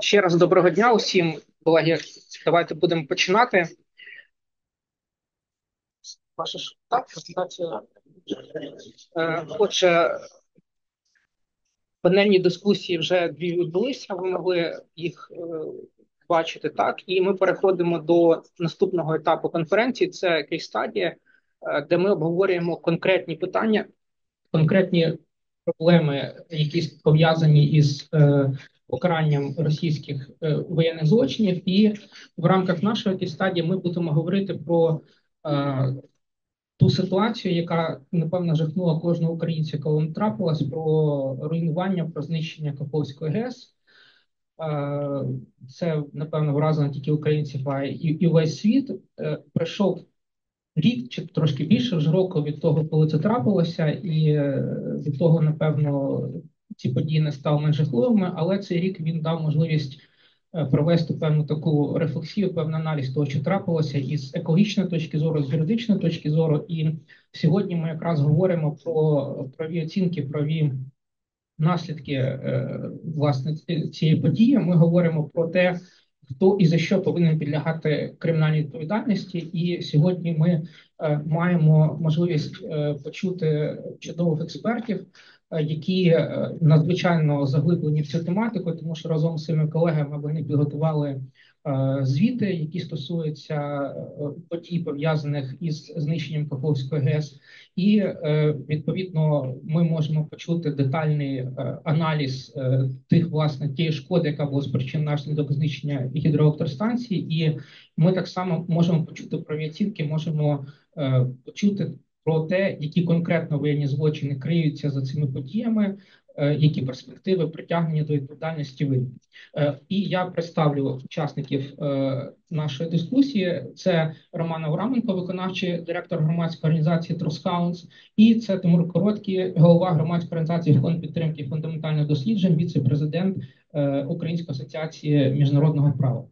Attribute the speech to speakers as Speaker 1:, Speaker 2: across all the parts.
Speaker 1: Ще раз доброго дня усім, колеги. Давайте будемо починати. Ваша ж так, презентація. Е, Отже, панельні дискусії вже дві відбулися. Ви могли їх е, бачити так. І ми переходимо до наступного етапу конференції. Це кейс-стадія, е, де ми обговорюємо конкретні питання, конкретні проблеми, які пов'язані із е, покаранням російських е, воєнних злочинів, і в рамках нашої стадії ми будемо говорити про е, ту ситуацію, яка напевно жахнула кожного українця, коли вона трапилась, про руйнування, про знищення Каховської ГЕС. Це напевно вразило тільки українців, а і, і весь світ. Пройшов рік чи трошки більше вже року від того, коли це трапилося, і е, від того, напевно, ці події не стали менш жахливими, але цей рік він дав можливість е, провести певну таку рефлексію, певний аналіз того, що трапилося, із екологічної точки зору, з юридичної точки зору. І сьогодні ми якраз говоримо про праві оцінки, праві наслідки е, власне цієї події. Ми говоримо про те. Хто і за що повинен підлягати кримінальній відповідальності, і сьогодні ми е, маємо можливість е, почути чудових експертів, Е, які надзвичайно заглиблені в цю тематику, тому що разом з своїми колегами вони підготували звіти, які стосуються подій пов'язаних із знищенням Каховської ГЕС, і відповідно ми можемо почути детальний аналіз тих власне тієї шкоди, яка була спричинена наслідок знищення гідроелектростанції, і ми так само можемо почути про оцінки, можемо почути про те, які конкретно воєнні злочини криються за цими подіями, е, які перспективи притягнення до відповідальності винних. Е, і я представлю учасників е, нашої дискусії. Це Роман Авраменко, виконавчий директор громадської організації Truth Hounds, і це Тимур Короткий, голова громадської організації фонд підтримки фундаментальних досліджень, віце-президент Української асоціації міжнародного права.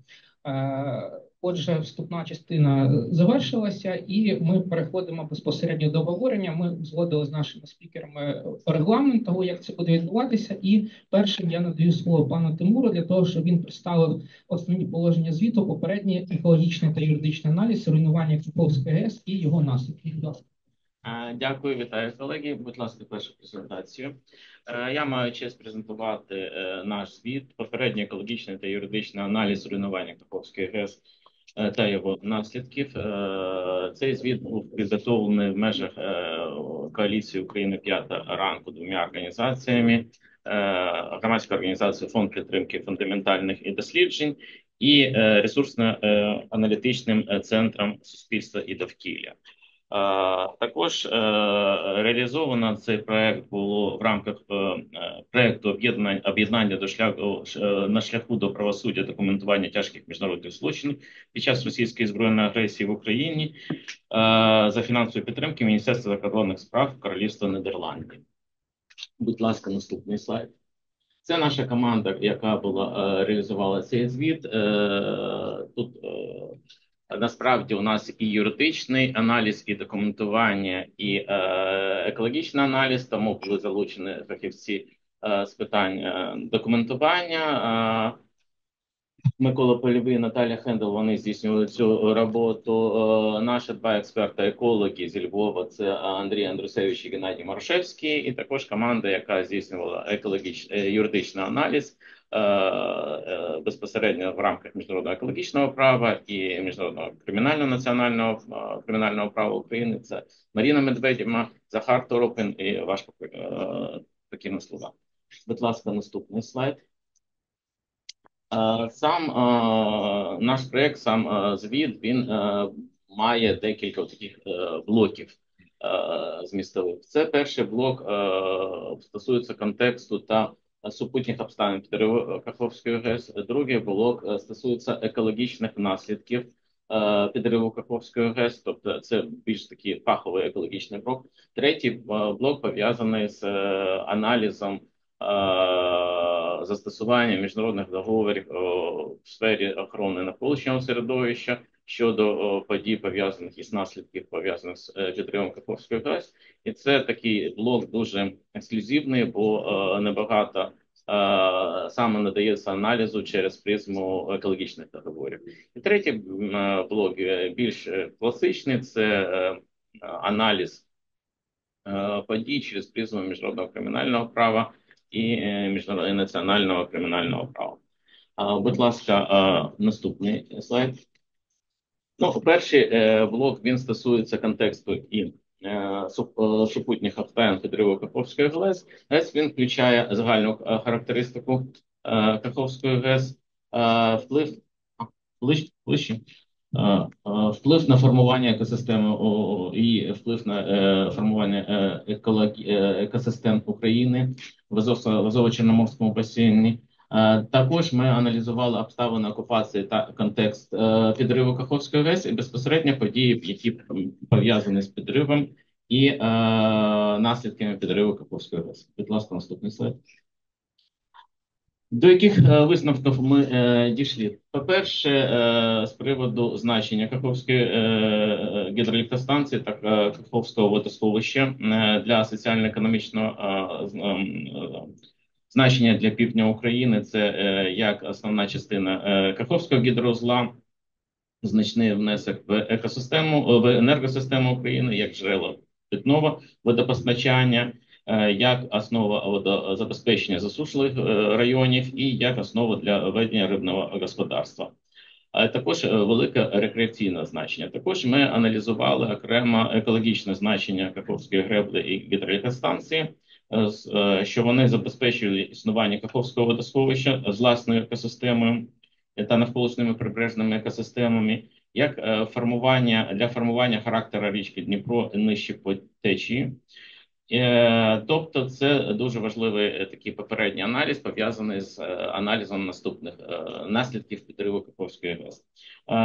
Speaker 1: Отже, вступна частина завершилася, і ми переходимо безпосередньо до обговорення. Ми згодили з нашими спікерами регламент того, як це буде відбуватися. І першим я надаю слово пану Тимуру для того, щоб він представив основні положення звіту, попередній екологічний та юридичний аналіз руйнування Каховської ГЕС і його наслідки.
Speaker 2: Дякую, вітаю колеги. Будь ласка, першу презентацію. Е, я маю честь презентувати е, наш звіт, попередній екологічний та юридичний аналіз руйнування Каховської ГЕС Е, та його наслідків. Е, цей звіт був підготовлений в межах е, коаліції України п'ята ранку двома організаціями. Громадська організація фонд підтримки фундаментальних і досліджень і ресурсно-аналітичним центром суспільства і довкілля. Також е, реалізовано цей проект було в рамках е, е, проекту об'єднання об'єднання до шляху на шляху до правосуддя документування тяжких міжнародних злочинів під час російської збройної агресії в Україні за фінансової підтримки Міністерства закордонних справ Королівства Нідерландів. Будь ласка, наступний слайд. Це наша команда, яка була реалізувала цей звіт. Тут Насправді у нас і юридичний аналіз, і документування, і е, екологічний аналіз, тому були залучені фахівці е, з питань е, документування. Е, Микола Польовий, Наталя Хендел. Вони здійснювали цю роботу. Е, наші два експерти-екологи зі Львова це Андрій Андрусевич і Геннадій Морошевський, і також команда, яка здійснювала екологічний е, юридичний аналіз. Е, е, безпосередньо в рамках міжнародного екологічного права і міжнародного кримінального національного е, кримінального права України. Це Маріна Медведєва, Захар Торопин і ваш такі слова. Будь ласка, наступний слайд. Сам наш проєкт, сам звіт, він має декілька таких блоків змістових. Це перший блок стосується контексту та супутніх обставин Каховської ГЕС. Другий блок е, стосується екологічних наслідків е, підриву Каховської ГЕС, тобто це більш такий фаховий екологічний блок. Третій е, блок пов'язаний з аналізом застосування міжнародних договорів в сфері охорони навколишнього середовища щодо подій пов'язаних із наслідків пов'язаних з підривом Каховської ГЕС. І це такий блок дуже ексклюзивний, бо небагато саме надається аналізу через призму екологічних договорів. І третій блок більш класичний це аналіз подій через призму міжнародного кримінального права і міжнародного національного кримінального права. Будь ласка, наступний слайд. Ну, перший блок він стосується контексту і супутніх обставин підриву Каховської ГЕС. ГЕС він включає загальну характеристику Каховської ГЕС, вплив ближче, вплив на формування екосистеми і вплив на формування екосистем України в Азово-Чорноморському басейні. Також ми аналізували обставини окупації та контекст підриву Каховської ГЕС і безпосередньо події, які пов'язані з підривом і наслідками підриву Каховської ГЕС. Будь ласка, наступний слайд. До яких висновків ми дійшли? По-перше, з приводу значення Каховської гідроелектростанції та Каховського водосховища для соціально-економічного Значення для півдня України це е, як основна частина е, Каховського гідроузла, значний внесок в екосистему в енергосистему України, як джерело питного водопостачання, е, як основа водозабезпечення засушливих районів і як основа для ведення рибного господарства. А також велике рекреаційне значення. Також ми аналізували окремо екологічне значення Каховської греблі і гідроелектростанції. Е, е, що вони забезпечують існування Каховського водосховища з власною екосистемою та навколишніми прибережними екосистемами, як е, формування для формування характера річки Дніпро нижче по течії. Е, тобто, це дуже важливий е, такий попередній аналіз, пов'язаний з е, аналізом наступних наслідків підриву Каховської ГЕС.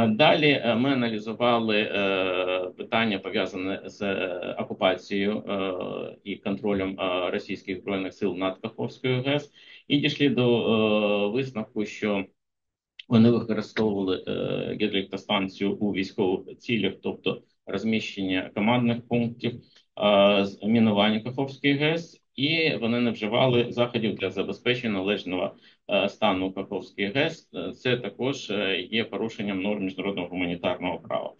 Speaker 2: Далі ми аналізували питання пов'язане з окупацією і контролем російських збройних сил над Каховською ГЕС, і дійшли до висновку, що вони використовували гідроелектростанцію у військових цілях, тобто розміщення командних пунктів мінування Каховської ГЕС, і вони не вживали заходів для забезпечення належного стану Каховської ГЕС. Це також є порушенням норм міжнародного гуманітарного права.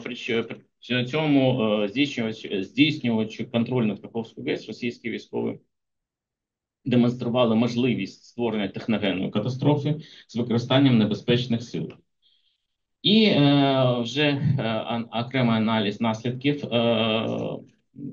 Speaker 2: При цьому здійснювач, здійснювачі контроль над Каховською ГЕС російські військові демонстрували можливість створення техногенної катастрофи з використанням небезпечних сил. І е, вже е, окремий аналіз наслідків е,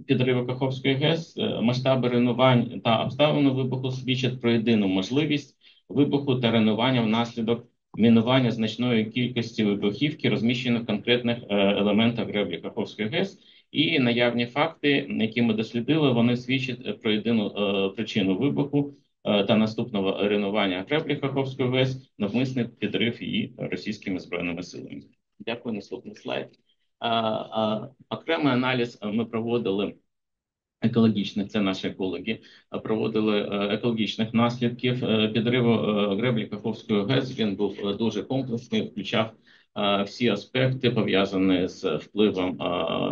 Speaker 2: підриву Каховської ГЕС, е, масштаби руйнувань та обставини вибуху свідчать про єдину можливість вибуху та руйнування внаслідок мінування значної кількості вибухівки, розміщених в конкретних елементах греблі Каховської ГЕС. І наявні факти, які ми дослідили, вони свідчать про єдину причину вибуху. Е, та наступного руйнування греблі Каховської ВЕС навмисний підрив її російськими збройними силами. Дякую. Наступний слайд. Окремий аналіз ми проводили. Екологічних, це наші екологи, проводили е, екологічних наслідків е, підриву греблі Каховської ГЕС. Він був дуже комплексний, включав всі аспекти пов'язані з впливом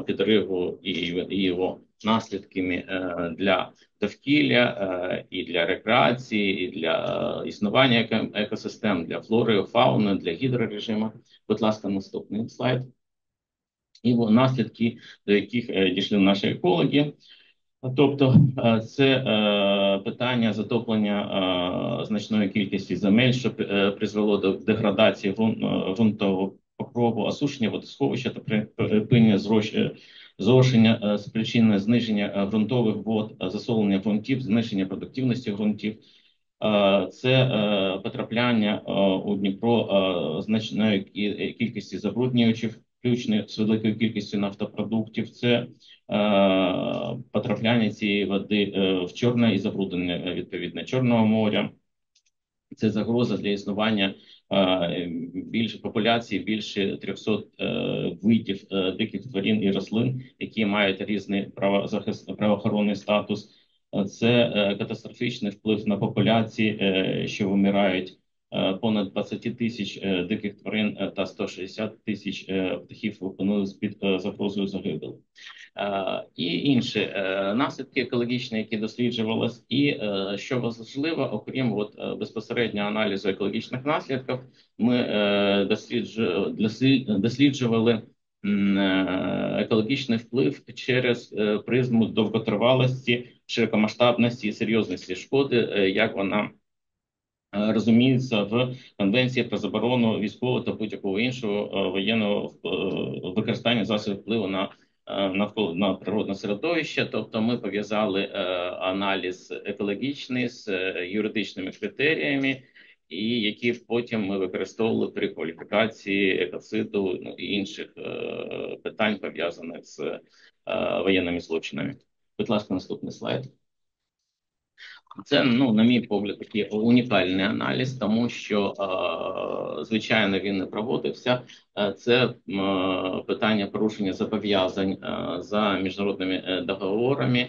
Speaker 2: підриву і його наслідками для довкілля е, і для рекреації, і для е, існування екосистем, для флори, фауни, для гідрорежиму. Будь ласка, наступний слайд. І наслідки, до яких е, дійшли наші екологи. Тобто, це питання затоплення значної кількості земель, що призвело до деградації ґрунтового покрову, осушення водосховища та припинення зрощення зрошення е, спричинене зниження е, ґрунтових вод, е, засолення ґрунтів, зниження продуктивності ґрунтів. Це потрапляння у Дніпро значної кількості забруднюючих, включно з великою кількістю нафтопродуктів. Це потрапляння цієї води в чорне і забруднення відповідно Чорного моря. Це загроза для існування більше популяції, більше 300 е, видів е, диких тварин і рослин, які мають різний правозахист, правоохоронний статус. Це е, катастрофічний вплив на популяції, що вимирають понад 20 тисяч диких тварин та 160 тисяч птахів опинились під загрозою загибелі. І інші наслідки екологічні, які досліджувалися, і що важливо, окрім от безпосередньо аналізу екологічних наслідків, ми досліджували екологічний вплив через призму довготривалості, широкомасштабності і серйозності шкоди, як вона розуміється в конвенції про заборону військового та будь-якого іншого воєнного використання засобів впливу на навколо на природне середовище, тобто ми пов'язали аналіз екологічний з юридичними критеріями, і які потім ми використовували при кваліфікації екоциду ну, і інших питань пов'язаних з воєнними злочинами. Будь ласка, наступний слайд. Це, ну, на мій погляд, такий унікальний аналіз, тому що, звичайно, він не проводився. Це питання порушення зобов'язань за міжнародними е, договорами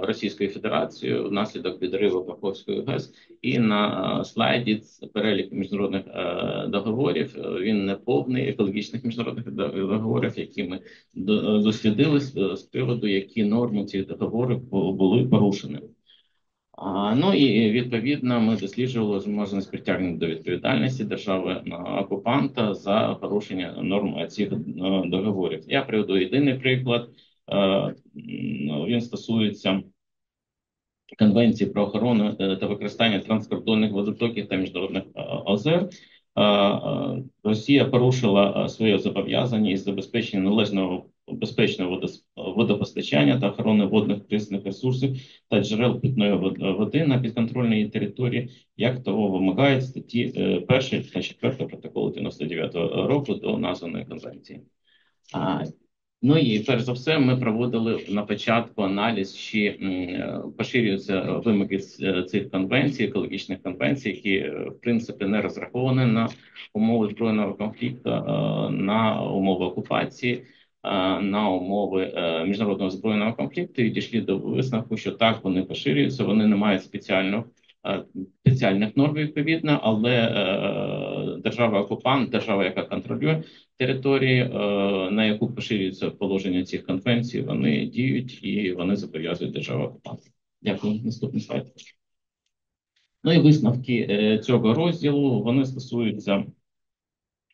Speaker 2: Російською Федерацією внаслідок підриву Каховської ГЕС. І на слайді перелік міжнародних е, договорів він не повний екологічних міжнародних договорів, які ми дослідили з приводу, які норми цих договорів були порушені. Ну і відповідно ми досліджували можливість притягнення до відповідальності держави окупанта за порушення норм цих е, договорів. Я приведу єдиний приклад. Е, він стосується конвенції про охорону е, та використання транскордонних водотоків та міжнародних озер. Росія порушила своє зобов'язання із забезпечення належного безпечного водопостачання та охорони водних прісних ресурсів та джерел питної води на підконтрольній території, як того вимагають статті 1 та 4 протоколу 99 року до названої конвенції. Ну і перш за все, ми проводили на початку аналіз, чи поширюються вимоги цих конвенцій, екологічних конвенцій, які в принципі не розраховані на умови збройного конфлікту, на умови окупації на умови е, міжнародного збройного конфлікту і дійшли до висновку, що так вони поширюються, вони не мають спеціально е, спеціальних норм відповідно, але е, держава окупант, держава, яка контролює території, на яку поширюються положення цих конвенцій, вони діють і вони зобов'язують державу окупант. Дякую. Наступний слайд. Ну і висновки цього розділу вони стосуються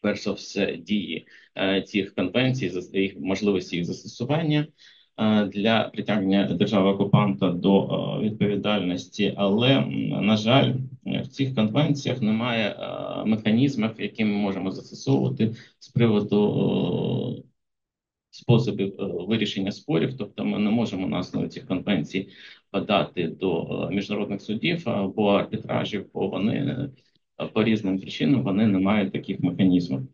Speaker 2: перш за все дії е, цих конвенцій, за їх можливості їх застосування е, для притягнення держави окупанта до е, відповідальності, але на жаль, в цих конвенціях немає механізмів, які ми можемо застосовувати з приводу. Способів вирішення спорів, тобто ми не можемо на основі цих конвенцій подати до міжнародних судів або арбітражів, бо вони по різним причинам вони не мають таких механізмів.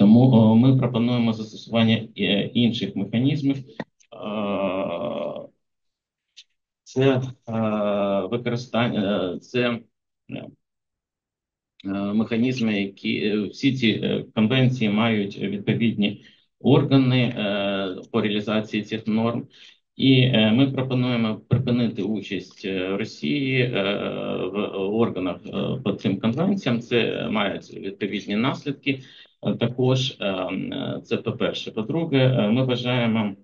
Speaker 2: Тому ми пропонуємо застосування е, інших механізмів. Це е, використання, це е, механізми, які всі ці конвенції мають відповідні органи по реалізації цих норм. І е, ми пропонуємо припинити участь е, Росії е, в органах по цим конвенціям. Це мають відповідні наслідки. Також це по перше. По-друге, ми вважаємо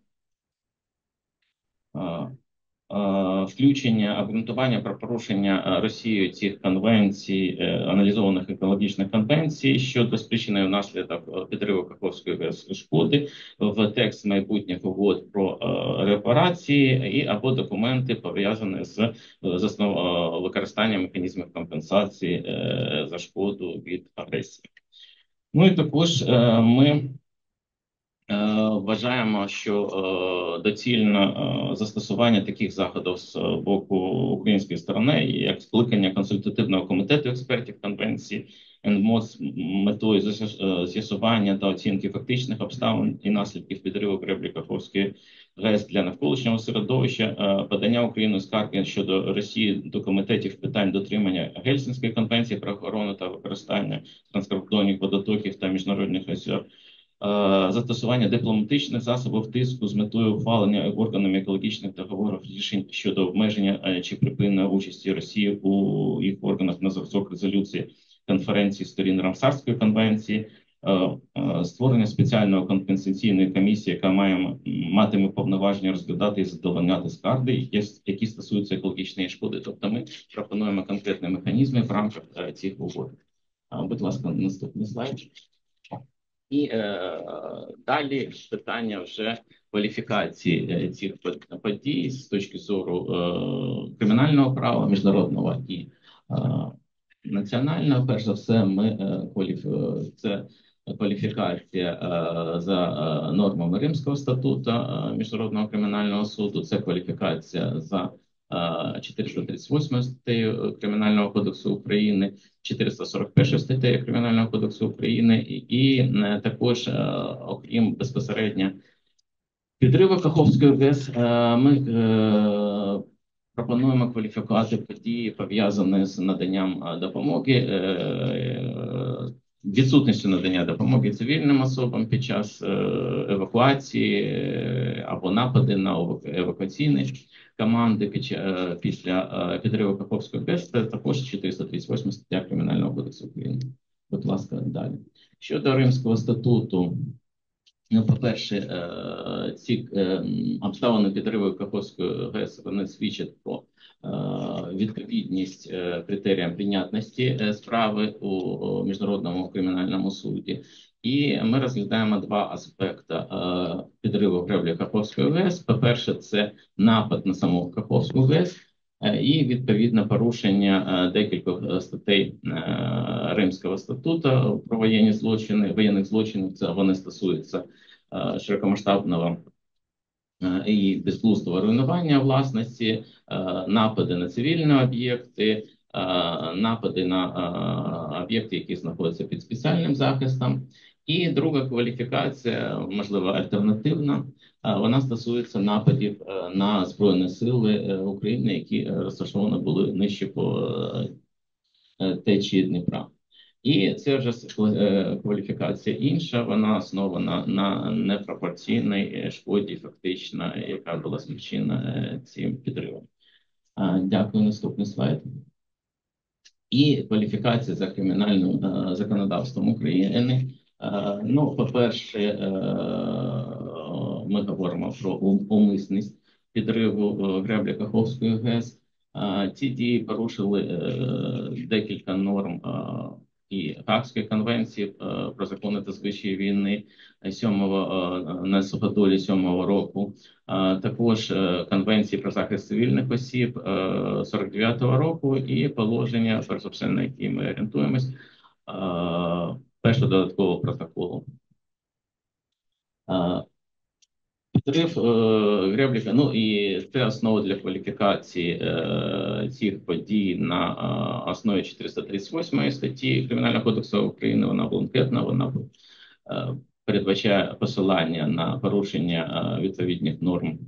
Speaker 2: включення обґрунтування про порушення Росією цих конвенцій, аналізованих екологічних конвенцій щодо спричиненої внаслідок підриву Каховської шкоди в текст майбутніх угод про репарації і або документи пов'язані з з використанням механізмів компенсації за шкоду від агресії. Ну і також ми Е, вважаємо, що е, доцільно е, застосування таких заходів з боку української сторони, як скликання консультативного комітету експертів конвенції НМО з метою з'ясування та оцінки фактичних обставин і наслідків підриву креблі Каховської ГЕС для навколишнього середовища, подання України скарги щодо Росії до комітетів питань дотримання Гельсінської конвенції про охорону та використання транскордонних водотоків та міжнародних озер застосування дипломатичних засобів тиску з метою ухвалення органами екологічних договорів рішень щодо обмеження чи припинення участі Росії у їх органах на зразок резолюції конференції сторін Рамсарської конвенції, створення спеціальної компенсаційної комісії, яка має матиме повноваження розглядати і задовольняти скарги, які стосуються екологічної шкоди. Тобто, ми пропонуємо конкретні механізми в рамках цих угод. Будь ласка, наступний слайд. І е, далі питання вже кваліфікації цих подій з точки зору е, кримінального права, міжнародного і е, національного. Перш за все, ми е, кваліф... це кваліфікація е, за е, нормами Римського статуту е, міжнародного кримінального суду. Це кваліфікація за 438 статтею Кримінального кодексу України, 441 статтею Кримінального кодексу України, і, і також, окрім безпосередньо підриву Каховської ГЕС, ми пропонуємо кваліфікувати події пов'язані з наданням допомоги. Відсутністю надання допомоги цивільним особам під час евакуації або напади на евакуаційні команди е, після е, підриву Каховської ГЕС, це також 438 стаття Кримінального кодексу України. Будь ласка, далі. Щодо Римського статуту, ну, по-перше, е, ці обставини підриву Каховської ГЕС вони свідчать про відповідність критеріям прийнятності справи у міжнародному кримінальному суді. І ми розглядаємо два аспекти е, підриву греблі Каховської ГЕС. По-перше, це напад на саму Каховську ГЕС е, і відповідне порушення е, декількох статей Римського статуту про воєнні злочини, воєнних злочинів. Це вони стосуються широкомасштабного і безглуздого руйнування власності, напади на цивільні об'єкти. Напади на об'єкти, які знаходяться під спеціальним захистом, і друга кваліфікація, можливо, альтернативна. Вона стосується нападів е, на збройні сили е, України, які е, розташовані були нижче по течії Дніпра. І це вже кваліфікація інша. Вона основана на непропорційній шкоді, фактично, яка була спричинена цим підривом. Дякую. Наступний слайд. І кваліфікація за кримінальним законодавством України. Е, ну, по-перше, е, ми говоримо про умисність підриву е, греблі Каховської ГЕС. Ці дії порушили декілька норм і Гаагської конвенції про закони та звичаї війни 7-го на суходолі 7-го року. Також конвенції про захист цивільних осіб 49-го року і положення, перш на які ми орієнтуємось першого додаткового протоколу. Підрив е, Гребліка, ну і це основа для кваліфікації е, цих подій на е, основі 438 статті Кримінального кодексу України. Вона бланкетна, вона передбачає посилання на порушення відповідних норм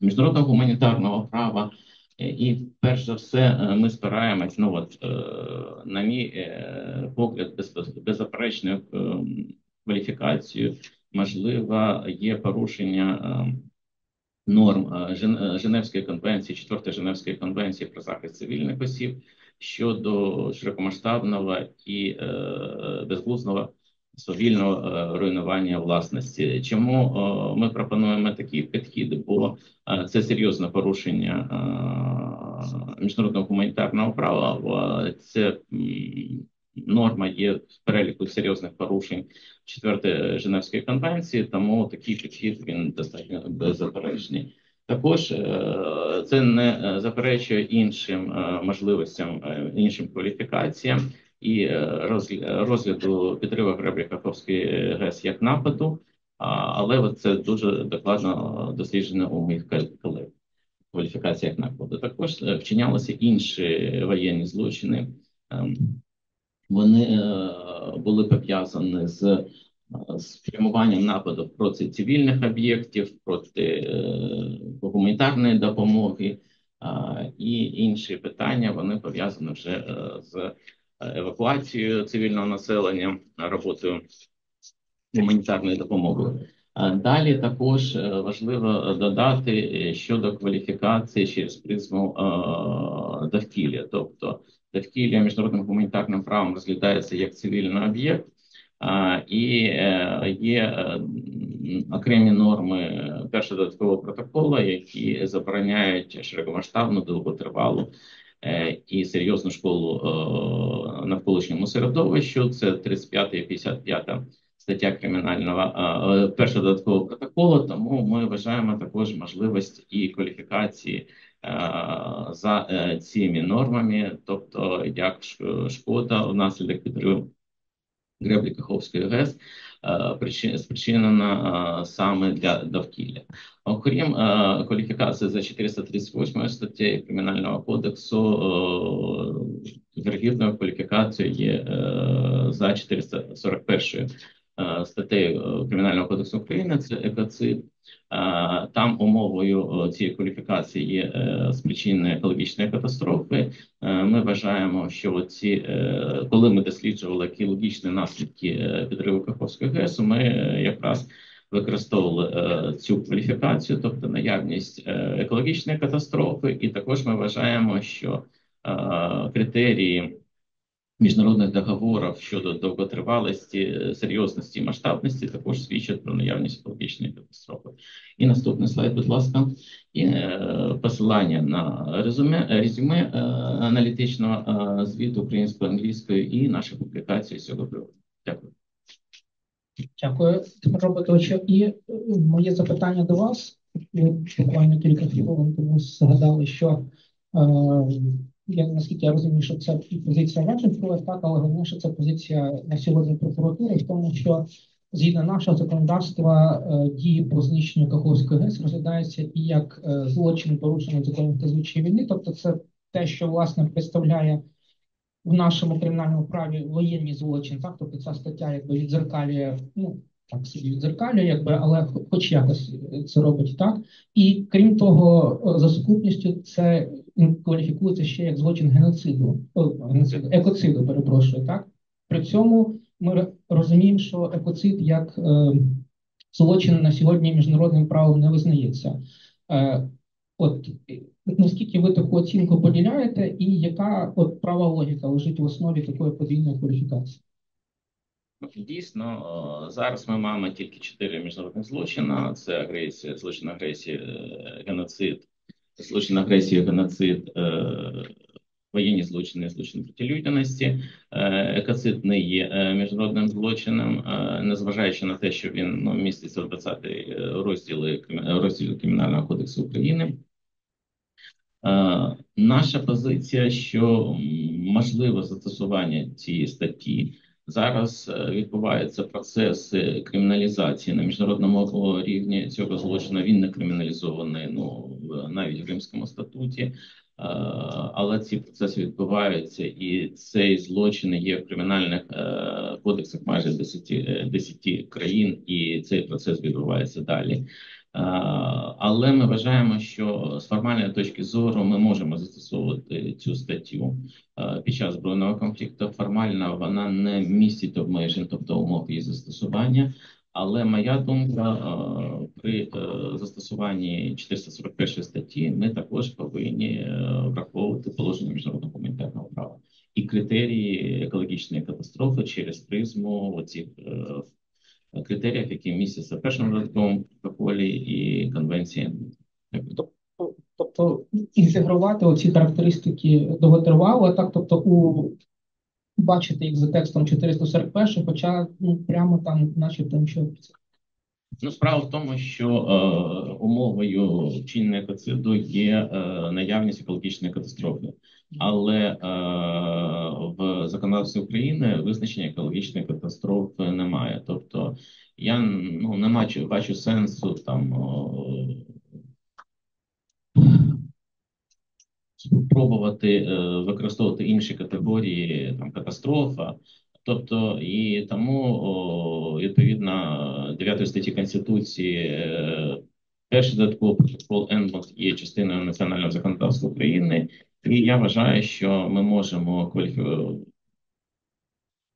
Speaker 2: міжнародного гуманітарного права. І перш за все, ми спираємось, ну от на мій погляд, беззаперечною кваліфікацією, можливо, є порушення норм Женевської конвенції, 4 Женевської конвенції про захист цивільних осіб щодо широкомасштабного і безглузного совільного е, руйнування власності. Чому е, ми пропонуємо такі підхіди? Бо е, це серйозне порушення міжнародного гуманітарного права. Це норма є в переліку серйозних порушень четвертої Женевської конвенції, тому такий підхід він достатньо беззаперечний. Також це не заперечує іншим можливостям, іншим кваліфікаціям і е, розгляду підриву греблі Каховської ГЕС як нападу, але це дуже докладно досліджено у моїх колег. Кваліфікація нападу. Також е, вчинялися інші воєнні злочини. Вони е, були пов'язані з спрямуванням нападу проти цивільних об'єктів, проти гуманітарної допомоги і інші питання вони пов'язані вже з евакуацією цивільного населення, роботою гуманітарною допомогою. Далі також важливо додати щодо кваліфікації через призму довкілля, тобто довкілля міжнародним гуманітарним правом розглядається як цивільний об'єкт, і є окремі норми першого додаткового протоколу, які забороняють широкомасштабну довготривалу і серйозну школу навколишньому середовищу. Це 35 і 55 стаття кримінального першого додаткового протоколу. Тому ми вважаємо також можливість і кваліфікації за цими нормами, тобто як шкода внаслідок підриву греблі Каховської ГЕС спричинена саме для довкілля. Окрім кваліфікації за 438 статтею Кримінального кодексу, вірогідною кваліфікацією є за 441 статтею Кримінального кодексу України, це екоцид. Там умовою цієї кваліфікації є спричинення екологічної катастрофи. Ми вважаємо, що ці, коли ми досліджували екологічні наслідки підриву Каховської ГЕСу, ми якраз використовували цю кваліфікацію, тобто наявність екологічної катастрофи, і також ми вважаємо, що критерії міжнародних договорів щодо довготривалості, серйозності і масштабності також свідчать про наявність екологічної катастрофи. І наступний слайд, будь ласка, і е, посилання на резюме, резюме е, аналітичного е, звіту українською англійською і наші публікації з цього приводу. Дякую.
Speaker 1: Дякую, Тимур Роботовичу. І моє запитання до вас. Буквально кілька хвилин тому згадали, що я наскільки я розумію, що це і позиція Венченкова, так, але головне, що це позиція на сьогодні прокуратури, в тому, що згідно нашого законодавства е, дії по знищенню Каховської ГЕС розглядаються і як е, злочин порушення законів та звичаї війни, тобто це те, що власне представляє в нашому кримінальному праві воєнні злочин, так тобто ця стаття якби відзеркалює, ну так собі відзеркалює, якби, але хоч якось це робить так. І крім того, за сукупністю це кваліфікується ще як злочин геноциду, геноциду, екоциду, перепрошую, так? При цьому ми розуміємо, що екоцид як е, злочин на сьогодні міжнародним правом не визнається. Е, От наскільки ви таку оцінку поділяєте, і яка от права логіка лежить в основі такої подвійної кваліфікації?
Speaker 2: Дійсно, зараз ми маємо тільки чотири міжнародних злочини: це агресія, злочин агресії, е, геноцид, злочин агресії, геноцид, е, воєнні злочини, злочин проти людяності. Е, екоцид не є міжнародним злочином, незважаючи на те, що він ну, міститься в 20 розділі розділі Кримінального кодексу України. Наша позиція, що можливе застосування цієї статті. Зараз е, відбувається процес криміналізації на міжнародному рівні цього злочину. Він не криміналізований ну навіть в Римському статуті, е, але ці процеси відбуваються, і цей злочин є в кримінальних е, кодексах майже 10, 10 країн, і цей процес відбувається далі. Але ми вважаємо, що з формальної точки зору ми можемо застосовувати цю статтю під час збройного конфлікту. Формально вона не містить обмежень, тобто умов її застосування. Але моя думка при е, застосуванні 441 статті ми також повинні е, враховувати положення міжнародного гуманітарного права і критерії екологічної катастрофи через призму оцих е, критеріях, які містяться першому додатковому протоколі і конвенції.
Speaker 1: Тобто інтегрувати оці характеристики довготривало, так тобто у бачити їх за текстом 441, хоча ну, прямо там, начебто, нічого.
Speaker 2: Ну, справа в тому, що е, умовою вчинення екоциду є е, наявність екологічної катастрофи, але е, в законодавстві України визначення екологічної катастрофи немає. Тобто я ну не бачу, бачу сенсу там спробувати е, використовувати інші категорії там катастрофа. Тобто і тому відповідно 9 статті Конституції е, перший додатковий протокол ЕНБОС є частиною національного законодавства України, і я вважаю, що ми можемо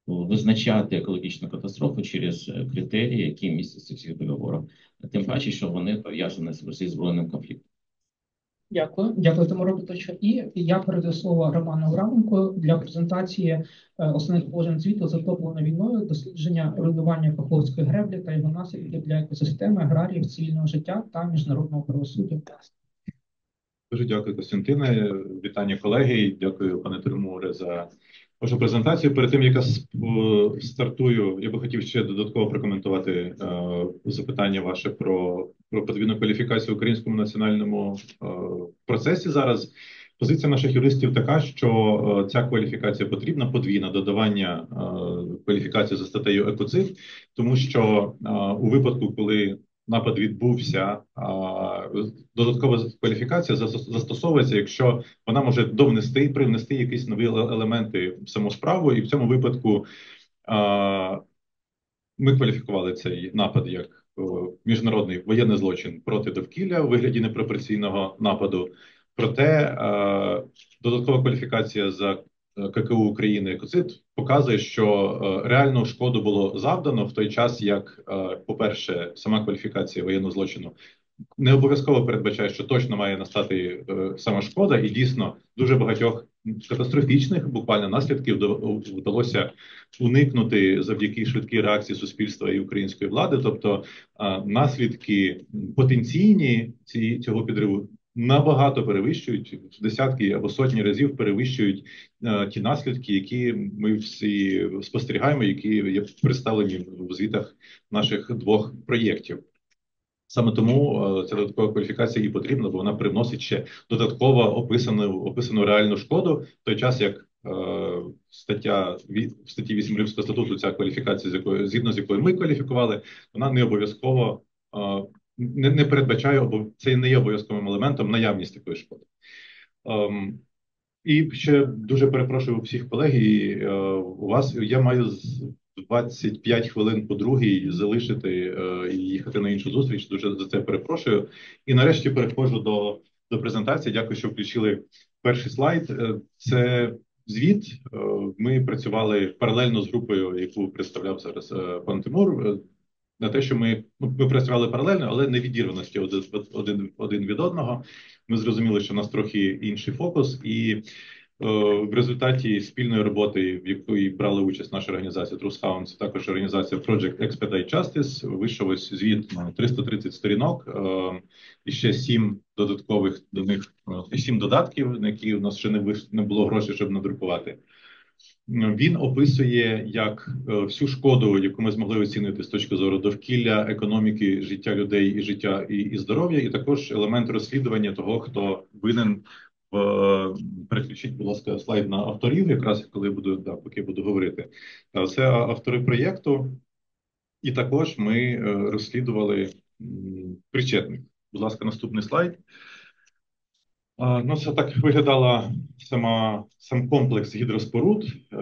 Speaker 2: визначати екологічну катастрофу через критерії, які містяться в цих договорах, тим паче, що вони пов'язані зі збройним конфліктом.
Speaker 1: Дякую, дякую, Тимуро Петровичу. І я передаю слово Роману Граменко для презентації е, основних положень звіту затопленою війною, дослідження руйнування Каховської греблі та його наслідків для екосистеми, аграріїв, цивільного життя та міжнародного правосуддя.
Speaker 3: Дуже дякую, Костянтине. Вітання колеги. Дякую, пане Тимуре, за вашу презентацію. Перед тим як я стартую, я би хотів ще додатково прокоментувати е, запитання ваше про про подвійну кваліфікацію в українському національному е, процесі. Зараз позиція наших юристів така, що е, ця кваліфікація потрібна подвійна додавання кваліфікації за статтею екоцид, тому що у випадку, коли напад відбувся, додаткова кваліфікація застосовується, якщо вона може довнести привнести якісь нові елементи в саму справу, і в цьому випадку ми кваліфікували цей напад як міжнародний воєнний злочин проти довкілля у вигляді непропорційного нападу. Проте додаткова кваліфікація за ККУ України екоцид показує, що е, реальну шкоду було завдано в той час, як, е, по-перше, сама кваліфікація воєнного злочину не обов'язково передбачає, що точно має настати е, сама шкода, і дійсно дуже багатьох катастрофічних буквально наслідків вдалося уникнути завдяки швидкій реакції суспільства і української влади. Тобто наслідки потенційні ці цього підриву набагато перевищують в десятки або сотні разів перевищують е, ті наслідки, які ми всі спостерігаємо, які є представлені в звітах наших двох проєктів. Саме тому е, ця додаткова кваліфікація і потрібна, бо вона приносить ще додатково описану описану реальну шкоду в той час, як е, стаття в статті 8 Римського статуту, ця кваліфікація, з якою згідно з якою ми кваліфікували, вона не обов'язково е, не не передбачає, бо це не є обов'язковим елементом наявність такої шкоди. Ем, І ще дуже перепрошую всіх колег. І, е, у вас я маю 25 хвилин по другій залишити е, і їхати на іншу зустріч. Дуже за це перепрошую. І нарешті переходжу до, до презентації. Дякую, що включили перший слайд. Е, це звіт. Е, ми працювали паралельно з групою, яку представляв зараз е, пан Тимур на те, що ми ну, ми працювали паралельно, але не відірваності один, один, від одного. Ми зрозуміли, що у нас трохи інший фокус, і е, в результаті спільної роботи, в якої брали участь наша організація Трусхаун, це також організація Project Expedite Justice, вийшов ось звіт на 330 сторінок е, і ще сім додаткових до них е, сім додатків, на які у нас ще не виш, не було грошей, щоб надрукувати. Він описує як е, всю шкоду, яку ми змогли оцінити з точки зору довкілля, економіки, життя людей і життя і, і здоров'я, і також елемент розслідування того, хто винен в переключіть, будь ласка, слайд на авторів, якраз коли буду да, поки буду говорити. Е, це автори проєкту, і також ми е, розслідували причетних. Будь ласка, наступний слайд. Ну, це так виглядала сама сам комплекс гідроспоруд. Е,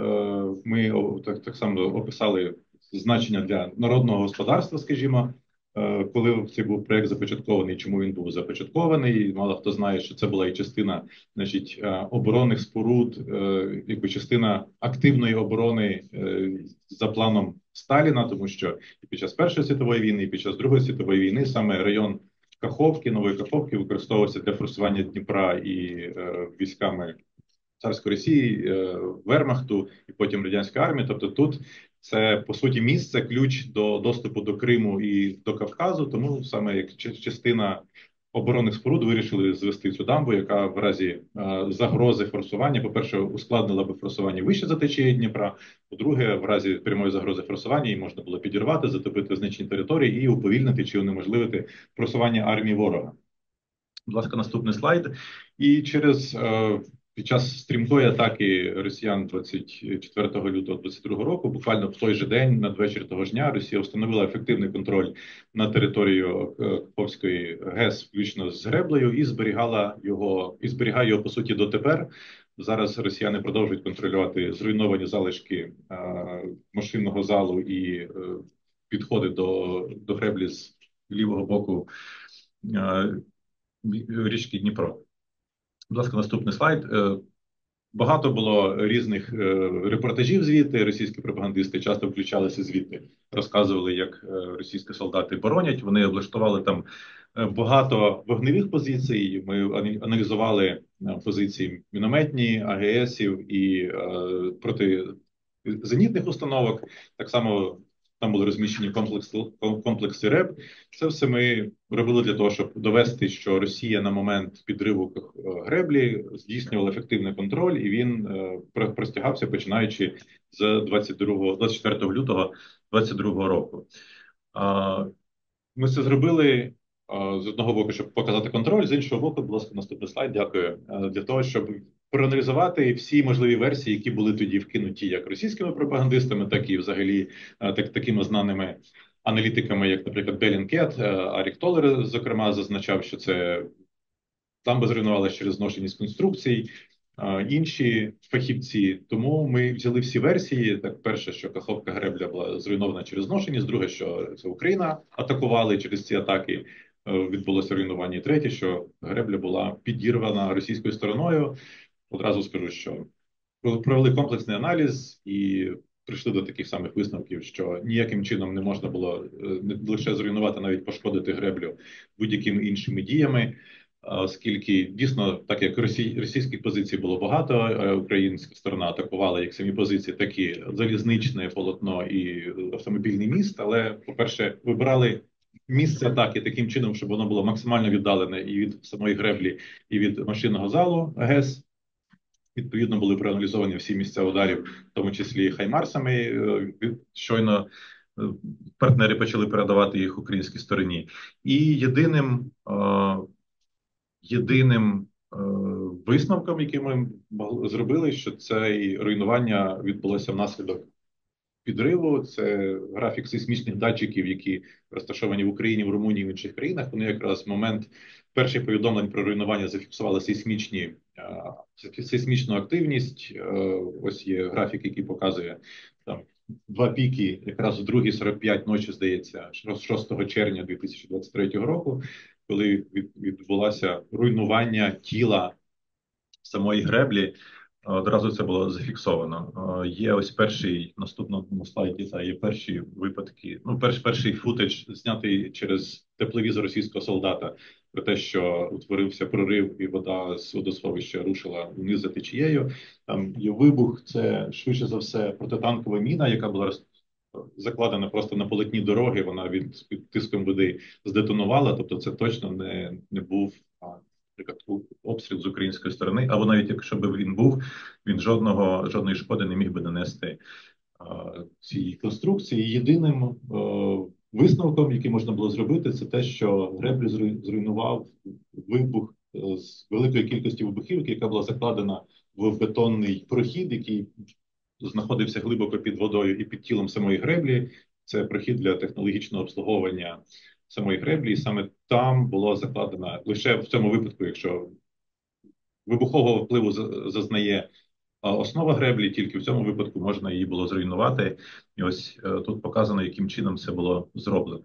Speaker 3: ми так так само описали значення для народного господарства, скажімо, е, коли цей був проект започаткований, чому він був започаткований. Мало хто знає, що це була і частина, значить, е, оборонних споруд, якби частина активної оборони за планом Сталіна, тому що і під час першої світової війни, і під час другої світової війни саме район. Каховки, нової Каховки використовувався для форсування Дніпра і е, військами царської Росії, е, Вермахту і потім радянської армії. Тобто, тут це по суті місце, ключ до доступу до Криму і до Кавказу, тому саме як частина оборонних споруд вирішили звести цю дамбу, яка в разі е, загрози форсування, по перше, ускладнила би форсування вище за течією Дніпра. По-друге, в разі прямої загрози форсування її можна було підірвати, затопити значні території і уповільнити чи унеможливити просування армії ворога. Будь ласка, наступний слайд. І через е, під час стрімкої атаки Росіян 24 лютого 2022 року, буквально в той же день, надвечір того ж дня, Росія встановила ефективний контроль на територію е, ГЕС, включно з греблею, і зберігала його і зберігає його по суті дотепер. Зараз росіяни продовжують контролювати зруйновані залишки е, машинного залу і е, підходи до до греблі з лівого боку а, річки Дніпро. Будь ласка, наступний слайд. Багато було різних е, репортажів звідти. Російські пропагандисти часто включалися звідти, розказували, як е, російські солдати боронять. Вони облаштували там е, багато вогневих позицій. Ми аналізували позиції мінометні, АГСів і проти зенітних установок. Так само там були розміщені комплекси комплекси РЕБ. Це все ми робили для того, щоб довести, що Росія на момент підриву е, греблі здійснювала ефективний контроль, і він е, простягався починаючи з 22, 24 лютого 2022 року. Ми це зробили з одного боку, щоб показати контроль, з іншого боку, будь ласка, наступний слайд. Дякую е, для того, щоб проаналізувати всі можливі версії, які були тоді вкинуті як російськими пропагандистами, так і взагалі е, так такими знаними аналітиками, як, наприклад, Белінкет, Арік Толер, зокрема, зазначав, що це там би зруйнувалося через зношеність конструкцій. Е, інші фахівці, тому ми взяли всі версії. Так, перше, що Каховка гребля була зруйнована через зношеність, друге, що це Україна атакували через ці атаки. Е, відбулося руйнування. І третє, що гребля була підірвана російською стороною. Одразу скажу, що провели комплексний аналіз і прийшли до таких самих висновків, що ніяким чином не можна було е, не лише зруйнувати, навіть пошкодити греблю будь-якими іншими діями. Оскільки дійсно, так як росій, російських позицій було багато, е, українська сторона атакувала як самі позиції, так і залізничне полотно і автомобільний міст. Але, по перше, вибирали місце атаки таким чином, щоб воно було максимально віддалене і від самої греблі, і від машинного залу ГЕС. Відповідно, були проаналізовані всі місця ударів, в тому числі хаймарсами. Е, щойно е, партнери почали передавати їх українській стороні. І єдиним е, єдиним висновком, який ми зробили, що це руйнування відбулося внаслідок підриву. Це графік сейсмічних датчиків, які розташовані в Україні, в Румунії в інших країнах. Вони якраз в момент перших повідомлень про руйнування зафіксували сейсмічні сейсмічну активність. Ось є графік, який показує там. Два піки, якраз в 2.45 ночі, здається, 6 червня 2023 року, коли відбулося руйнування тіла самої греблі. Одразу це було зафіксовано. Є ось перший наступному слайді. Та є перші випадки. Ну, перш, перший футаж знятий через тепловізор російського солдата про те, що утворився прорив, і вода з водосховища рушила вниз за течією. Там є вибух. Це швидше за все протитанкова міна, яка була закладена просто на полотні дороги. Вона від, від тиском води здетонувала. Тобто, це точно не, не був наприклад, обстріл з української сторони, або навіть якщо б він був, він жодного жодної шкоди не міг би нанести цій конструкції. Єдиним е, висновком, який можна було зробити, це те, що греблю зруйнував вибух е, з великої кількості вибухівки, яка була закладена в бетонний прохід, який знаходився глибоко під водою і під тілом самої греблі. Це прохід для технологічного обслуговування самої греблі, і саме там було закладено лише в цьому випадку, якщо вибухового впливу зазнає основа греблі, тільки в цьому випадку можна її було зруйнувати. І ось е, тут показано, яким чином це було зроблено.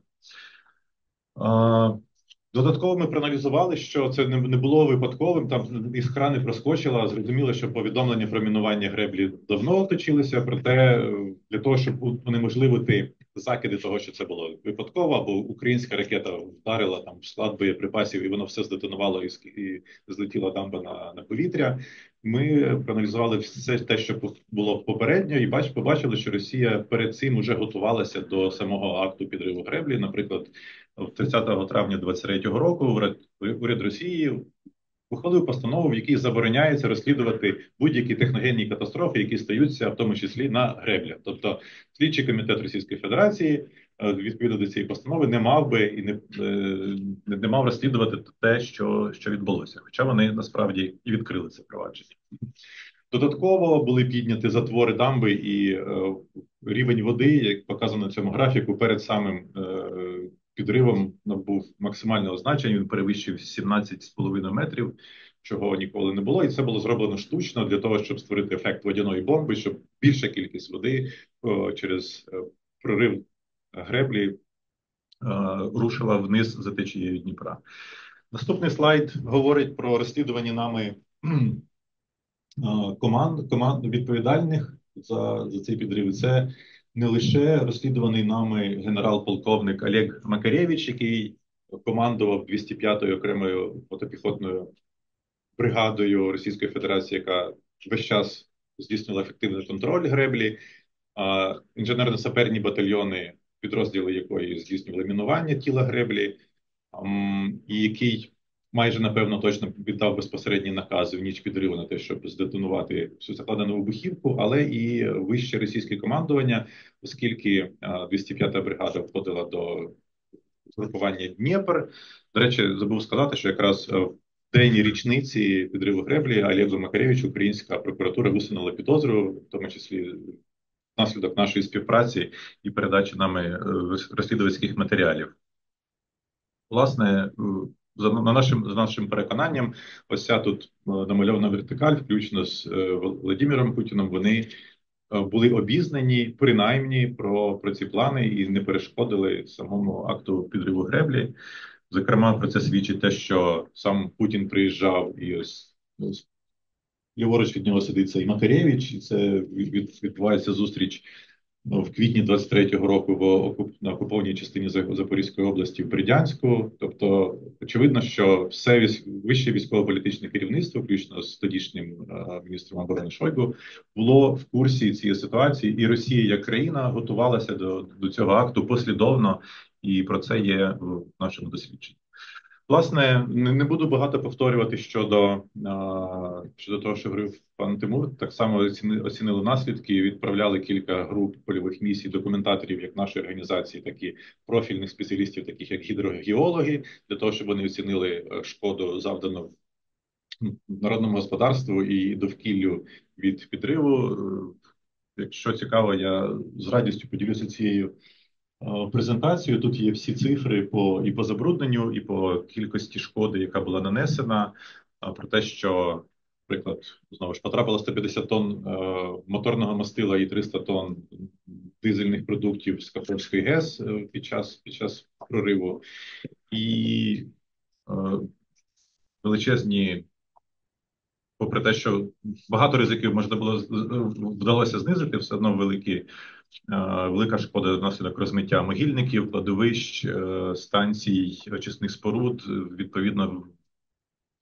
Speaker 3: Додатково ми проаналізували, що це не було випадковим. Там іскра не проскочила. Зрозуміло, що повідомлення про мінування греблі давно оточилися, проте е, для того, щоб унеможливити закиди того, що це було випадково, або українська ракета вдарила там в склад боєприпасів, і воно все здетонувало і, і злетіла дамба на, на повітря. Ми проаналізували все те, що було попередньо, і бач, побачили, що Росія перед цим уже готувалася до самого акту підриву греблі. Наприклад, 30 травня 2023 року уряд Росії ухвалив постанову, в якій забороняється розслідувати будь-які техногенні катастрофи, які стаються в тому числі на греблях. Тобто, слідчий комітет Російської Федерації е, відповідно до цієї постанови не мав би і не е, не, не мав розслідувати те, що, що відбулося, хоча вони насправді і відкрили це провадження. Додатково були підняті затвори дамби і е, рівень води, як показано на цьому графіку, перед самим е, підривом набув максимального значення. Він перевищив 17,5 метрів, чого ніколи не було, і це було зроблено штучно для того, щоб створити ефект водяної бомби, щоб більша кількість води о, через е, прорив греблі е, рушила вниз за течією Дніпра. Наступний слайд говорить про розслідування нами команд команд відповідальних за, за цей підрив. Це не лише розслідуваний нами генерал-полковник Олег Макаревич, який командував 205-ю окремою мотопіхотною бригадою Російської Федерації, яка весь час здійснювала ефективний контроль греблі, інженерно-саперні батальйони, підрозділи якої здійснювали мінування тіла греблі, і який майже напевно точно віддав безпосередні накази в ніч підриву на те, щоб здетонувати всю закладену вибухівку, але і вище російське командування, оскільки 205-та бригада входила до групування Дніпр. До речі, забув сказати, що якраз в день річниці підриву греблі Олегу Макаревичу українська прокуратура висунула підозру, в тому числі внаслідок нашої співпраці і передачі нами е, розслідувацьких матеріалів. Власне, е, за на нашим за нашим переконанням, ось ця тут е, намальована вертикаль, включно з Володимиром Путіном. Вони були обізнані принаймні про про ці плани і не перешкодили самому акту підриву греблі. Зокрема, про це свідчить те, що сам Путін приїжджав і ось ліворуч від нього сидить цей Макаревич, і це відбувається зустріч ну, в квітні 23-го року в на окупованій частині Запорізької області в Бердянську. Тобто, очевидно, що все вище військово-політичне керівництво, включно з тодішнім uh, міністром оборони Шойгу, було в курсі цієї ситуації, і Росія як країна готувалася до, до цього акту послідовно, і про це є в нашому дослідженні. Власне, не буду багато повторювати щодо щодо того, що говорив пан Тимур. Так само оцінили наслідки. Відправляли кілька груп польових місій, документаторів, як нашої організації, так і профільних спеціалістів, таких як гідрогеологи, для того, щоб вони оцінили е, шкоду завдану народному господарству і довкіллю від підриву. Е, якщо цікаво, я з радістю поділюся цією. Е, презентацію. Тут є всі цифри по і по забрудненню, і по кількості шкоди, яка була нанесена. Про те, що, наприклад, знову ж потрапило 150 тонн е, моторного мастила і 300 тонн дизельних продуктів з Каховської ГЕС е, під час під час прориву, і величезні. Попри те, що багато ризиків можна було вдалося знизити, все одно великі велика шкода внаслідок розмиття могильників, кладовищ, е, станцій, очисних споруд. Відповідно,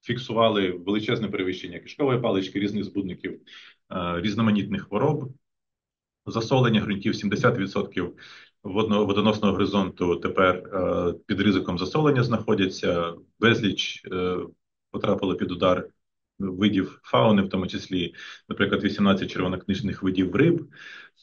Speaker 3: фіксували величезне перевищення кишкової палички, різних збудників, е, різноманітних хвороб, засолення ґрунтів 70% водного водоносного горизонту тепер під ризиком засолення знаходяться. Безліч потрапило під удар видів фауни, в тому числі, наприклад, 18 червонокнижних видів риб.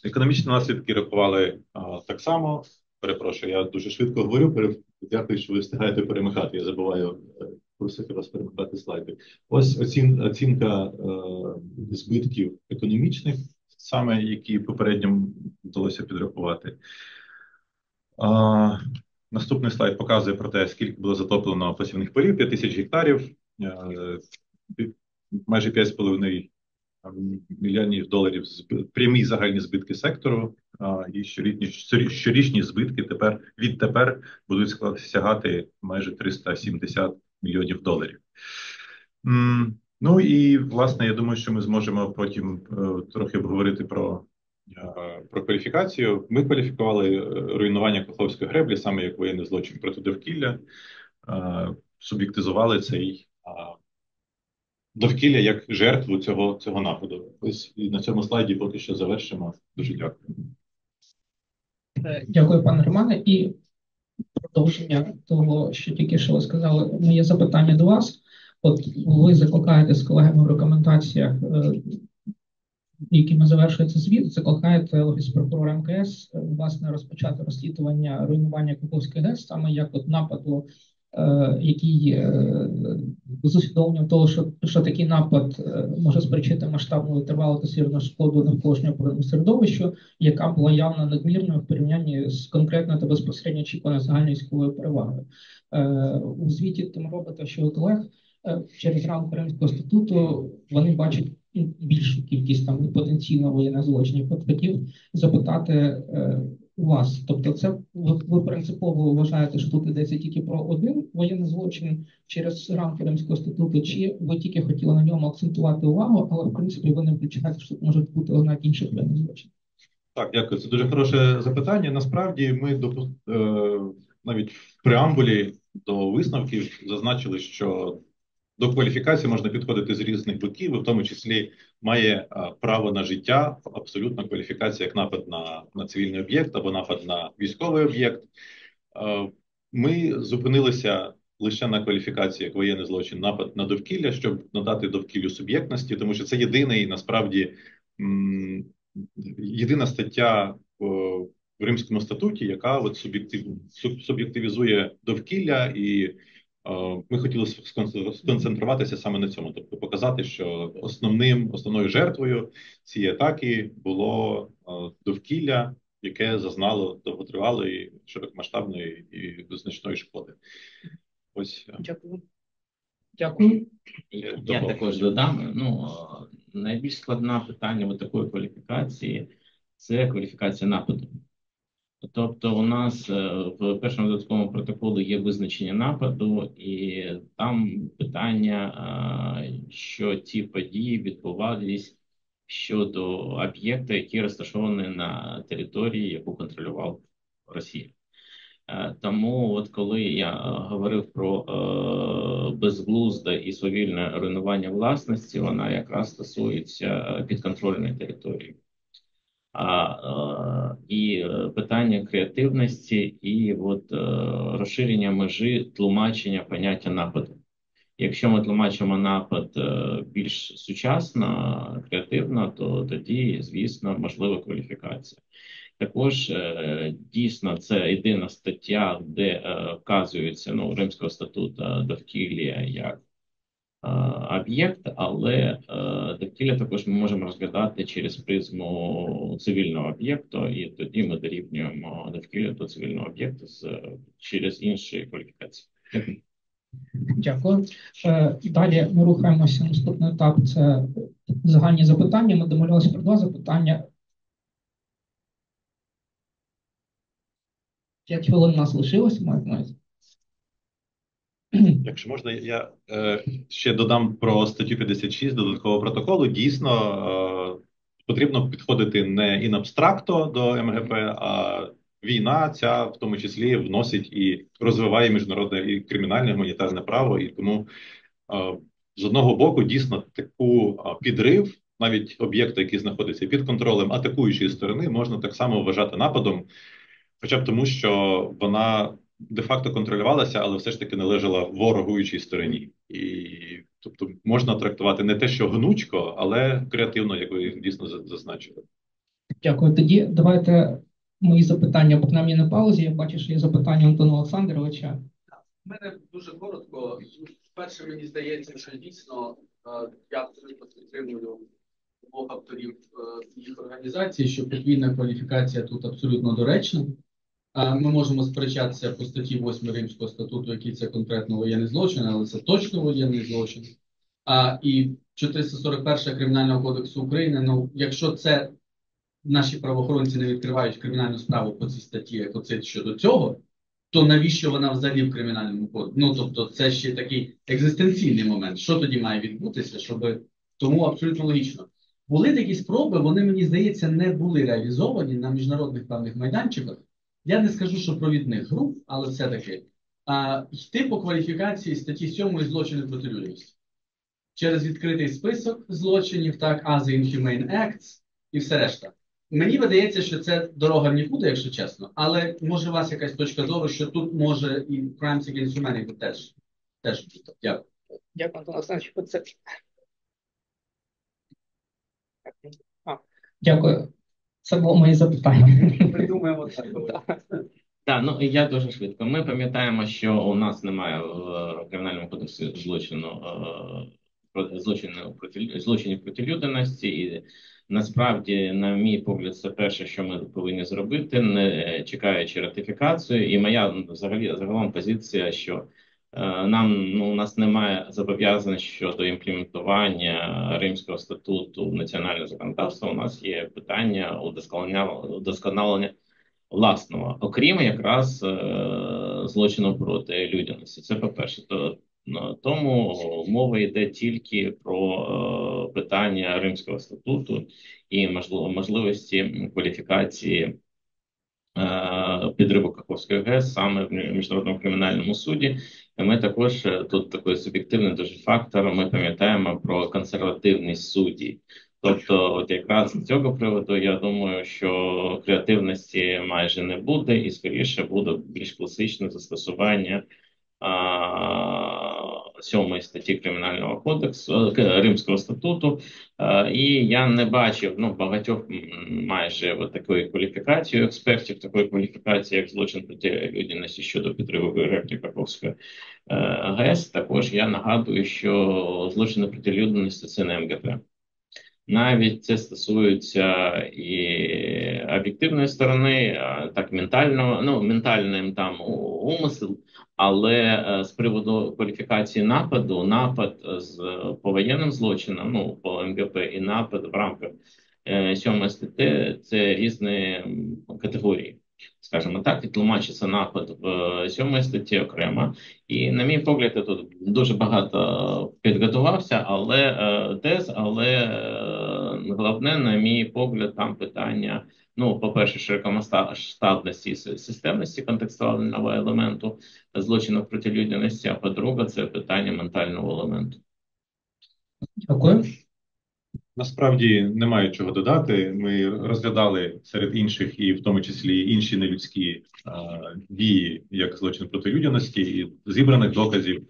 Speaker 3: Економічні наслідки рахували а, так само. Перепрошую, я дуже швидко говорю. Дякую, що ви встигаєте перемикати. Я забуваю е, просити вас перемикати слайди. Ось оцін, оцінка е, збитків економічних, саме які попередньо вдалося підрахувати. А, Наступний слайд показує про те, скільки було затоплено посівних полів, 5 тисяч гектарів. Майже 5,5 мільйонів доларів прямі загальні збитки сектору, і щорічні щорічні збитки тепер відтепер будуть сягати майже 370 мільйонів доларів. Ну і власне, я думаю, що ми зможемо потім е, трохи обговорити про е, про кваліфікацію. Ми кваліфікували е, руйнування Каховської греблі саме як воєнний злочин проти довкілля, суб'єктизували цей довкілля як жертву цього цього нападу. Ось і на цьому слайді поки що завершимо. Дуже дякую.
Speaker 1: Е, дякую, пане Романе. І продовження того, що тільки що ви сказали, моє запитання до вас. От ви закликаєте з колегами в рекомендаціях, е, якими завершується звіт, закликаєте офіс прокурора МКС власне розпочати розслідування руйнування Куковської ГЕС, саме як от нападу Е, який е, з усвідомленням того, що що такий напад е, може спричинити масштабну тривалу та сірну шкоду навколишнього середовищу, яка була явно надмірною в порівнянні з конкретною та безпосередньо очікуваною загальною військовою перевагою. У звіті тим робота, що колег через рамку Римського статуту вони бачать більшу кількість там потенційно воєнних злочинів. От хотів запитати у вас? Тобто, це ви, ви принципово вважаєте, що тут йдеться тільки про один воєнний злочин через рамки Римського статуту, чи ви тільки хотіли на ньому акцентувати увагу, але в принципі ви не включаєте, що тут можуть бути однак інших воєнних злочинів?
Speaker 3: Так, дякую. Це дуже хороше запитання. Насправді, ми допу... е, навіть в преамбулі до висновків зазначили, що до кваліфікації можна підходити з різних боків, і в тому числі має право на життя, абсолютна кваліфікація як напад на, на цивільний об'єкт або напад на військовий об'єкт. Ми зупинилися лише на кваліфікації як воєнний злочин, напад на довкілля, щоб надати довкіллю суб'єктності, тому що це єдиний насправді єдина стаття в Римському статуті, яка от суб'єктив, суб'єктивізує довкілля і ми хотіли сконцентруватися саме на цьому, тобто показати, що основним основною жертвою цієї атаки було довкілля, яке зазнало довготривалої, широкомасштабної і значної шкоди.
Speaker 1: Ось дякую. Дякую.
Speaker 2: Я, я також додам. Ну найбільш складне питання такої кваліфікації це кваліфікація нападу. Тобто, у нас е, в першому додатковому протоколі є визначення нападу, і там питання, що ці події відбувались щодо об'єкта, який розташований на території, яку контролював Росія. Е, тому, от коли я говорив про е, безглузде і свавільне руйнування власності, вона якраз стосується підконтрольної території а, і е, питання креативності, і от е, розширення межі тлумачення поняття нападу. Якщо ми тлумачимо напад е, більш сучасно, креативно, то тоді, звісно, можлива кваліфікація. Також дійсно це єдина стаття, де вказується ну, Римського статуту довкілля як об'єкт, але е, довкілля також ми можемо розглядати через призму цивільного об'єкту, і тоді ми дорівнюємо довкілля до цивільного об'єкту через інші кваліфікації.
Speaker 1: Дякую. Е, далі ми рухаємося. Наступний етап це загальні запитання. Ми домовлялися про два запитання. П'ять хвилин у нас лишилося, маю
Speaker 3: Якщо можна, я е, ще додам про статтю 56 додаткового протоколу. Дійсно е, потрібно підходити не ін абстракто до МГП, а війна ця в тому числі вносить і розвиває міжнародне і кримінальне гуманітарне право. І тому е, з одного боку дійсно таку е, підрив, навіть об'єкту, який знаходиться під контролем атакуючої сторони, можна так само вважати нападом, хоча б тому, що вона де-факто контролювалася, але все ж таки належала ворогуючій стороні. І тобто можна трактувати не те, що гнучко, але креативно, як ви дійсно зазначили.
Speaker 1: Дякую. Тоді давайте мої запитання принаймні на паузі. Я бачу, що є запитання Антона Олександровича.
Speaker 4: У мене дуже коротко. Перше, мені здається, що дійсно е, я підтримую двох авторів е, їх організації, що подвійна кваліфікація тут абсолютно доречна. Ми можемо сперечатися по статті 8 Римського статуту, який це конкретно воєнний злочин, але це точно воєнний злочин. А і 441 Кримінального кодексу України. Ну, якщо це наші правоохоронці не відкривають кримінальну справу по цій статті, як оце щодо цього, то навіщо вона взагалі в кримінальному кодексі? Ну тобто, це ще такий екзистенційний момент. Що тоді має відбутися, щоб тому абсолютно логічно. Були такі спроби, вони мені здається не були реалізовані на міжнародних певних майданчиках я не скажу, що провідних груп, але все-таки а, йти по кваліфікації статті 7 злочини проти людяності. Через відкритий список злочинів, так, as Inhumane Acts і все решта. Мені видається, що це дорога нікуди, якщо чесно, але може у вас якась точка зору, що тут може і Crimes Against Humanity теж теж бути. Дякую.
Speaker 1: Дякую, Антон Олександрович. Дякую. Це було моє запитання.
Speaker 4: Придумаємо так.
Speaker 2: Так, ну я дуже швидко. Ми пам'ятаємо, що у нас немає в кримінальному кодексі злочину е, злочинів проти злочинів проти людяності, і насправді, на мій погляд, це перше, що ми повинні зробити, не чекаючи ратифікацію. І моя взагалі загалом позиція, що Е, нам ну у нас немає зобов'язань щодо імплементування Римського статуту в національне законодавство. У нас є питання удосконалення удосконалення власного, окрім якраз е, злочину проти людяності. Це по-перше, то тому мова йде тільки про е, питання Римського статуту і можливості кваліфікації е, підриву Каховської ГЕС саме в міжнародному кримінальному суді. Ми також тут такий суб'єктивний дуже фактор. Ми пам'ятаємо про консервативність судді. Тобто, от якраз з цього приводу, я думаю, що креативності майже не буде, і скоріше буде більш класичне застосування сьомої статті кримінального кодексу е, Римського статуту, і я не бачив ну багатьох майже от такої кваліфікації експертів, такої кваліфікації, як злочин проти людяності щодо підриву репліки Карповської е, ГЕС. Також я нагадую, що злочини проти людяності це не МГП. Навіть це стосується і об'єктивної сторони, так ментального, ну ментальним там умисел, але е, з приводу кваліфікації нападу, напад з повоєнним злочином, ну по МГП і напад в рамках е, сьомої статті – це різні категорії скажімо так, і тлумачиться напад в е, статті окремо. І, на мій погляд, я тут дуже багато підготувався, але е, тез, але е, головне, на мій погляд, там питання. Ну, по-перше, широкомасштабності системності контекстуального елементу злочину проти людяності, а по-друге, це питання ментального елементу.
Speaker 1: Дякую.
Speaker 3: Насправді немає чого додати. Ми розглядали серед інших, і в тому числі інші нелюдські а, дії, як злочин проти людяності, і зібраних доказів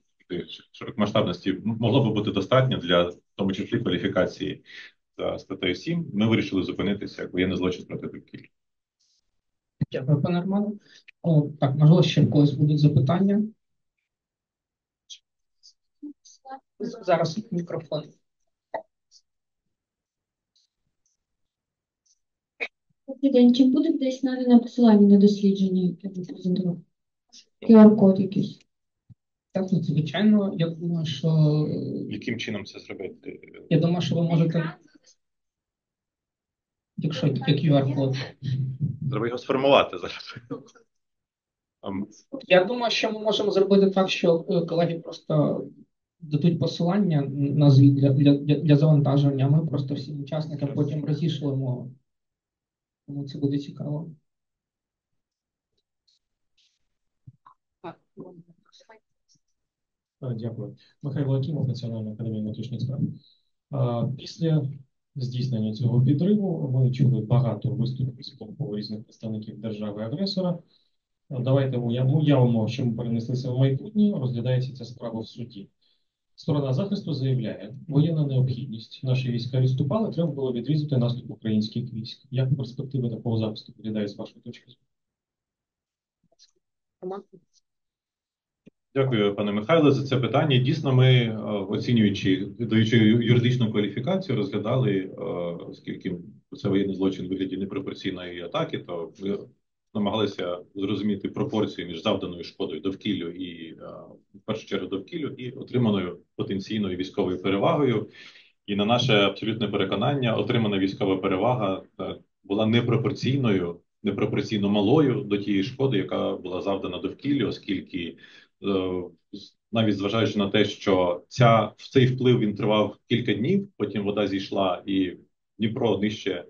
Speaker 3: широкомасштабності могло би бути достатньо для в тому числі кваліфікації за статтею 7. Ми вирішили зупинитися як воєнний злочин проти довкілля.
Speaker 1: Дякую, пане Романе. О, Так, можливо, ще в когось будуть запитання. Зараз мікрофон.
Speaker 5: Добрий день. Чи буде десь надане посилання на дослідження, яке ви презентували? QR-код якийсь?
Speaker 1: Так, ну, звичайно, я думаю, що
Speaker 3: Яким чином це зробити?
Speaker 1: я думаю, що ви можете. Якщо є QR-код.
Speaker 3: Треба його сформувати зараз.
Speaker 1: Я думаю, що ми можемо зробити так, що е, колеги просто дадуть посилання на звіт для, для, для завантаження, а ми просто всім учасникам потім розійшлимо тому це буде цікаво.
Speaker 6: Дякую. Михайло Акімов, Національна академія внутрішніх справ. Після здійснення цього підриву ми чули багато виступів з боку різних представників держави-агресора. Давайте уявимо, що ми перенеслися в майбутнє, розглядається ця справа в суді. Сторона захисту заявляє, воєнна необхідність. Наші війська відступали, треба було відрізати наступ українських військ. Як перспективи такого захисту виглядає з вашої точки зору?
Speaker 3: Дякую, пане Михайле, за це питання. Дійсно, ми е, оцінюючи даючи юридичну кваліфікацію, розглядали, е, оскільки це воєнний злочин вигляді непропорційної атаки, то ми намагалися зрозуміти пропорцію між завданою шкодою довкіллю і е, в першу чергу довкіллю і отриманою потенційною військовою перевагою. І на наше абсолютне переконання, отримана військова перевага була непропорційною, непропорційно малою до тієї шкоди, яка була завдана довкіллю, оскільки навіть зважаючи на те, що ця цей вплив він тривав кілька днів, потім вода зійшла і Дніпро нижче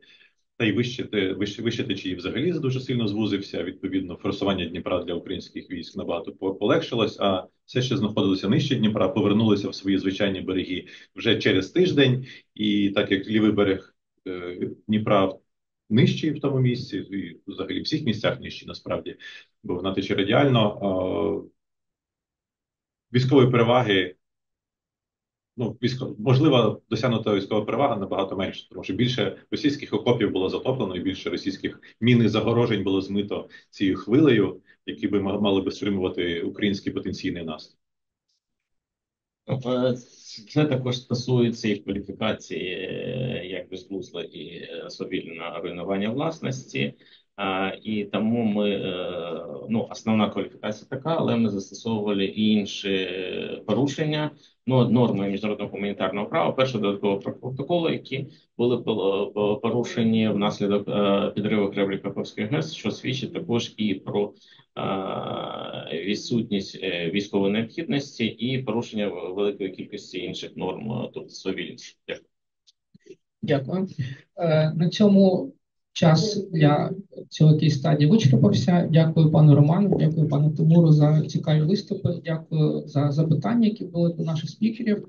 Speaker 3: та й вище вище, вище течії взагалі дуже сильно звузився. Відповідно, форсування Дніпра для українських військ набагато полегшилось. А все, що знаходилося нижче Дніпра, повернулося в свої звичайні береги вже через тиждень. І так як лівий берег е, Дніпра нижчий в тому місці, і взагалі всіх місцях нижчий, насправді, бо вона тече радіально. Військової переваги ну, військо, можливо, досягнута військова перевага набагато менше, тому що більше російських окопів було затоплено, і більше російських мін і загорожень було змито цією хвилею, які би мали би стримувати український потенційний наступ.
Speaker 2: Е, це також стосується і кваліфікації як безглузла і свавільне руйнування власності. І тому ми ну основна кваліфікація така, але ми застосовували і інші порушення но- норми міжнародного гуманітарного права, першого додаткового протоколу, які були по- по- порушені внаслідок е, підриву Кремлі Каховської ГЕС, що свідчить також і про е, відсутність е, військової необхідності і порушення великої кількості інших норм, е, тобто цивільних. Дякую.
Speaker 1: Дякую. Е, На цьому час для цього кейс стадії вичерпався. Дякую пану Роману, дякую пану Тимуру за цікаві виступи. Дякую за запитання, які були до наших спікерів.